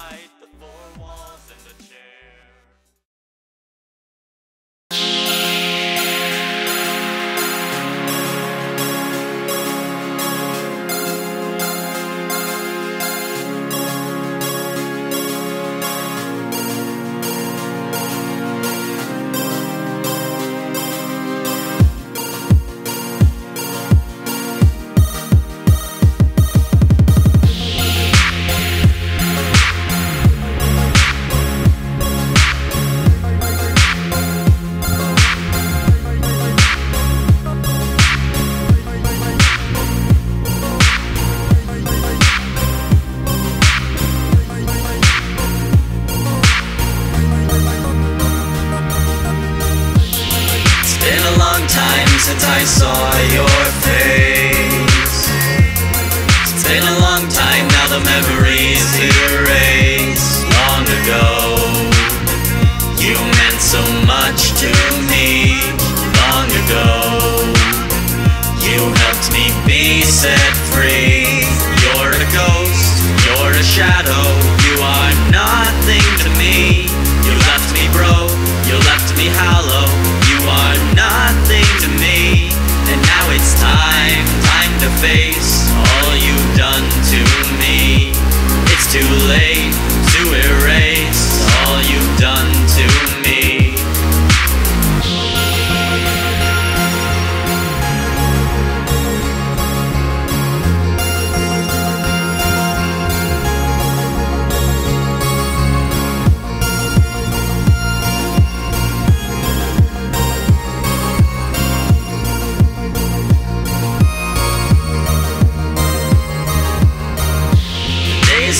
inside the four walls and the chair. Since I saw your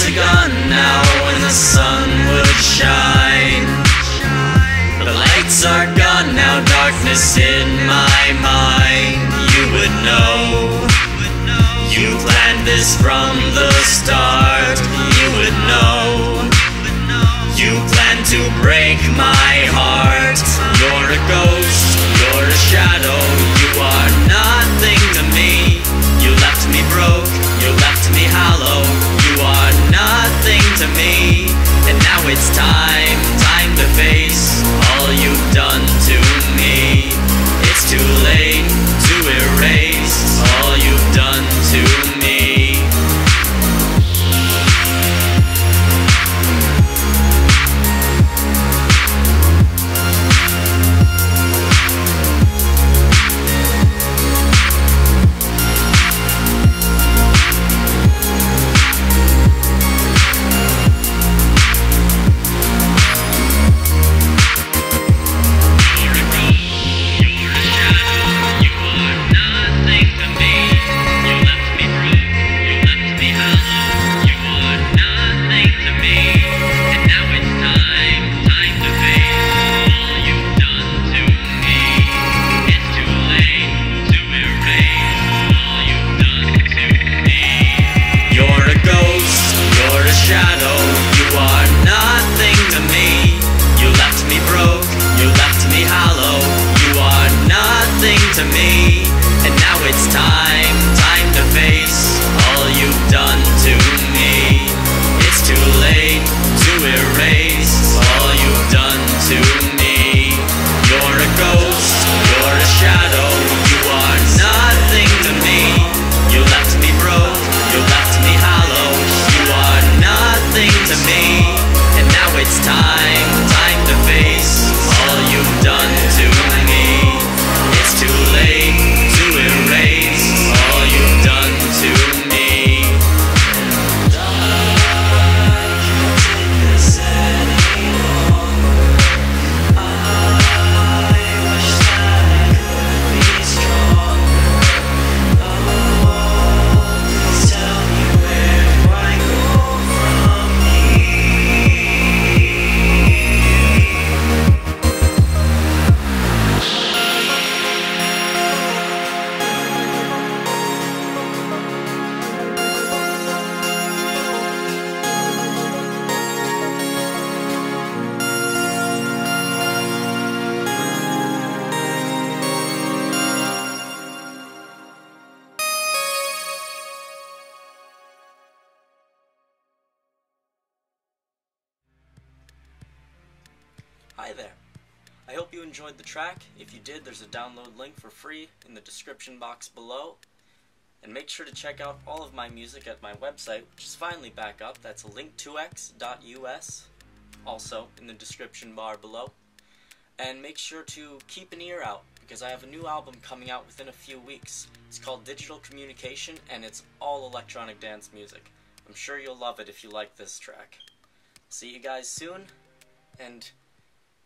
Days are gone now when the sun would shine. The lights are gone now, darkness in my mind. You would know. You planned this from the start. You would know. You planned to break my it's time, Hi there. I hope you enjoyed the track. If you did, there's a download link for free in the description box below. And make sure to check out all of my music at my website, which is finally back up. That's link2x.us, also in the description bar below. And make sure to keep an ear out because I have a new album coming out within a few weeks. It's called Digital Communication and it's all electronic dance music. I'm sure you'll love it if you like this track. See you guys soon and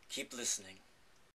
keep listening.